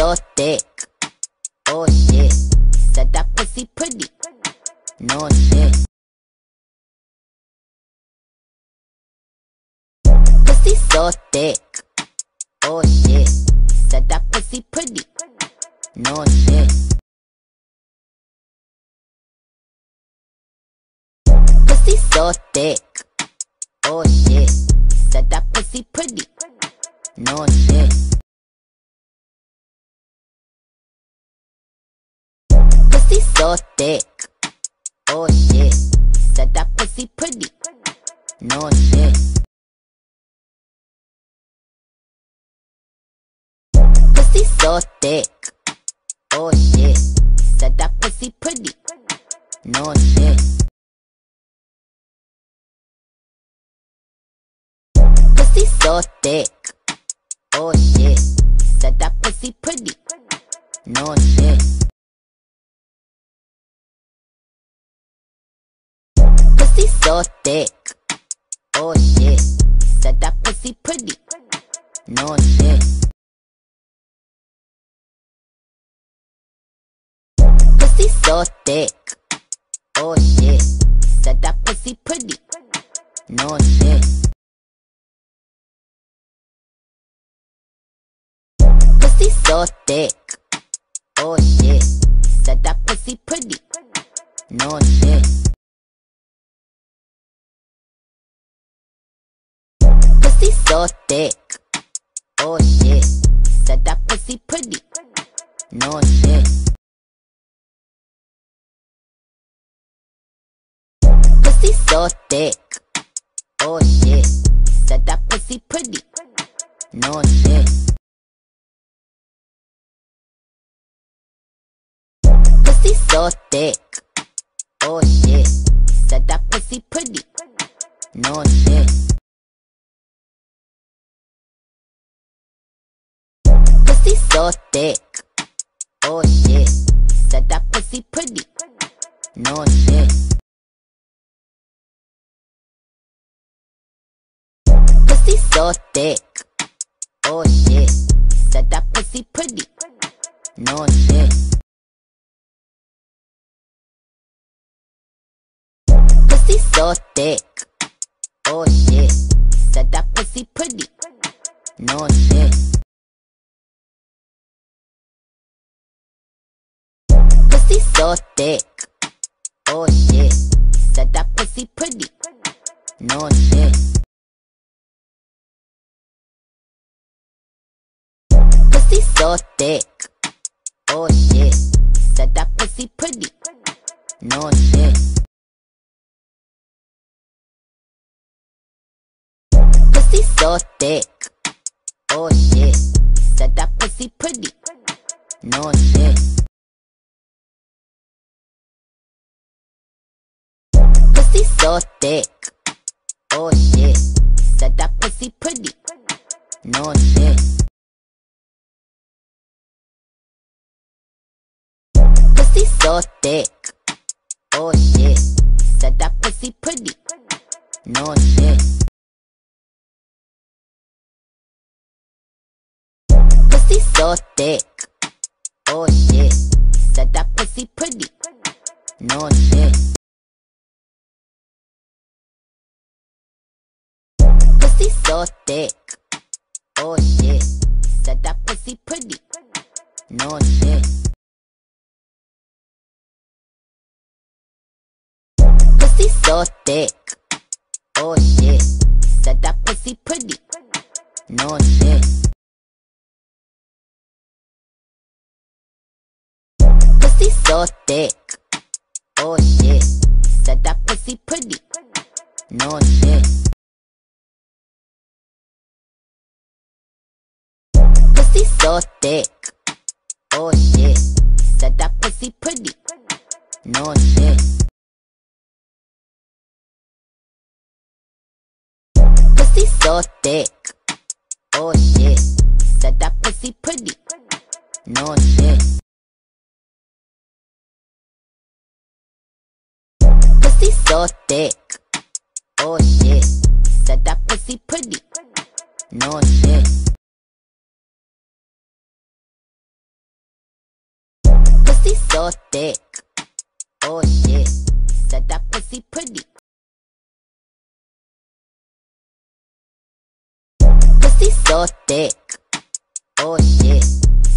so thick. Oh shit. Said that pussy pretty. No shit. Pussy so thick. Oh shit. Said that pussy pretty. No shit. Pussy so thick. Oh shit. Said that pussy pretty. No shit. Pussy so thick. Oh shit. Said that pussy pretty. No shit. Pussy so thick. Oh shit. Said that pussy pretty. No shit. Pussy so thick. Oh shit. Said that pussy pretty. No shit. Pussy so thick. Oh shit. Said that pussy pretty. No shit. Pussy so thick. Oh shit. Said that pussy pretty. No shit. Pussy so thick. Oh shit. Said that pussy pretty. No shit. So thick. Oh shit. Said that pussy pretty. No shit. Pussy so thick. Oh shit. Said that pussy pretty. No shit. Pussy so thick. Oh shit. Said that pussy pretty. No shit. Pussy so thick. Oh shit. Said that pussy pretty. No shit. Pussy so thick. Oh shit. Said that pussy pretty. No shit. Pussy so thick. Oh shit. Said that pussy pretty. No shit. Pussy so thick. Oh shit. Said that pussy pretty. No shit. Pussy so thick. Oh shit. Said that pussy pretty. No shit. Pussy so thick. Oh shit. Said that pussy pretty. No shit. So thick. Oh shit. Said that pussy pretty. No shit. Pussy so thick. Oh shit. Said that pussy pretty. No shit. Pussy so thick. Oh shit. Said that pussy pretty. No shit. Pussy so thick. Oh shit. Said that pussy pretty. No shit. Pussy so thick. Oh shit. Said that pussy pretty. No shit. Pussy so thick. Oh shit. Said that pussy pretty. No shit. So thick. Oh shit. Said that pussy pretty. No shit. Pussy so thick. Oh shit. Said that pussy pretty. No shit. Pussy so thick. Oh shit. Said that pussy pretty. No shit. So thick. Oh shit. Said that pussy pretty. Pussy so thick. Oh shit.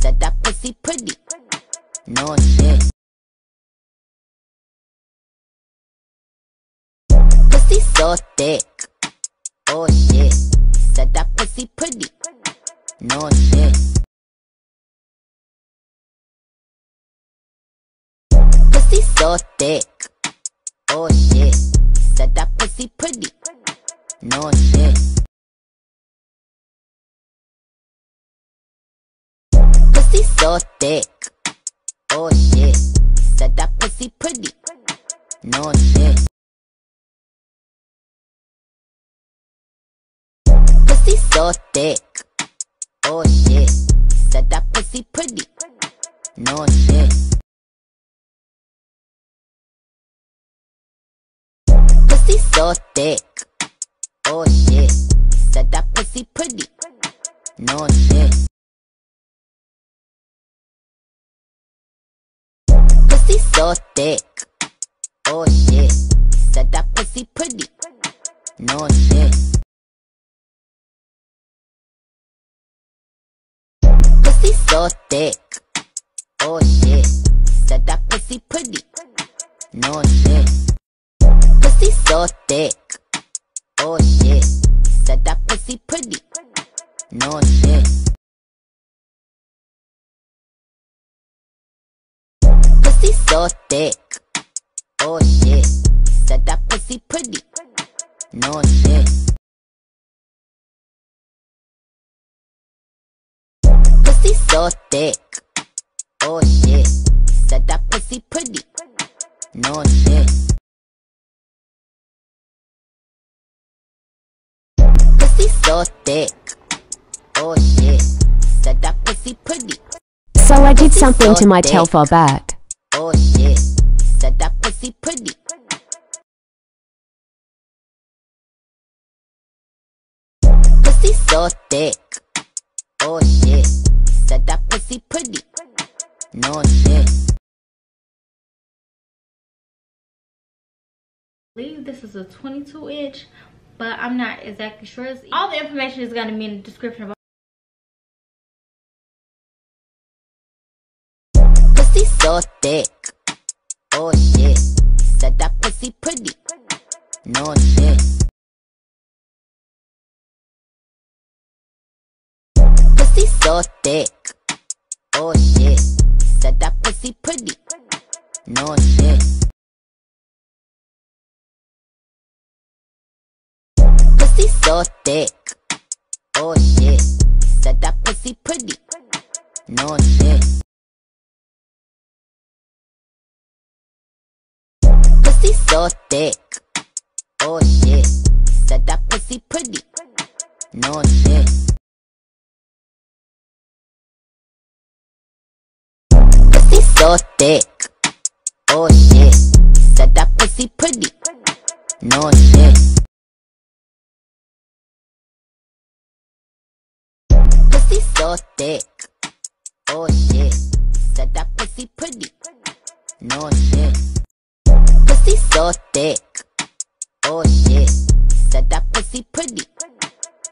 Said that pussy pretty. No shit. Pussy so thick. Oh shit. Said that pussy pretty. No shit. Pussy so thick. Oh shit. Said that pussy pretty. No shit. Pussy so thick. Oh shit. Said that pussy pretty. No shit. Pussy so thick. Oh shit. Said that pussy pretty. No shit. So thick. Oh shit. Said that pussy pretty. No shit. Pussy so thick. Oh shit. Said that pussy pretty. No shit. Pussy so thick. Oh shit. Said that pussy pretty. No shit. So thick. Oh shit. Said that pussy pretty. No shit. Pussy so thick. Oh shit. Said that pussy pretty. No shit. Pussy so thick. Oh shit. Said that pussy pretty. No shit. Pussy so thick. Oh shit. Said that pussy pretty. So I did something to my Telfar bat. Oh shit. Said that pussy pretty. Pussy so thick. Oh shit. Said that pussy pretty. No shit. believe this is a 22 inch but i'm not exactly sure all the information is going to be in the description Pussy so thick. Oh shit. Said that pussy pretty. No shit. Pussy so thick. Oh shit. Said that pussy pretty. No shit. Pussy so thick. Oh shit. Said that pussy pretty. No shit. Pussy so thick. Oh shit. Said that pussy pretty. No shit. Pussy so thick. Oh shit. Said that pussy pretty. No shit. So thick. Oh shit. Said that pussy pretty. No shit. Pussy so thick. Oh shit. Said that pussy pretty.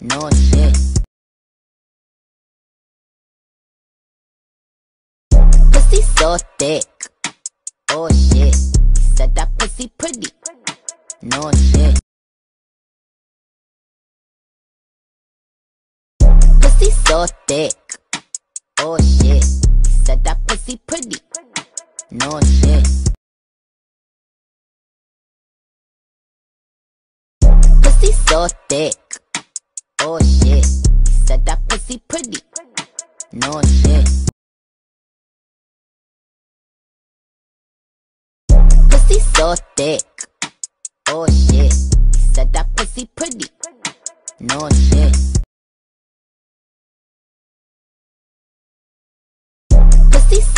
No shit. Pussy so thick. Oh shit. Said that pussy pretty. No shit. Pussy so thick. Oh shit. Said that pussy pretty. No shit. Pussy so thick. Oh shit. Said that pussy pretty. No shit. Pussy so thick. Oh shit. Said that pussy pretty. No shit.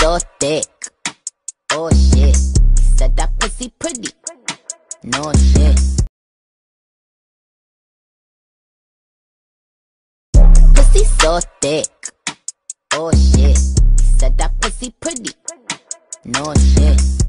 So thick. Oh shit. Said that pussy pretty. No shit. Pussy so thick. Oh shit. Said that pussy pretty. No shit.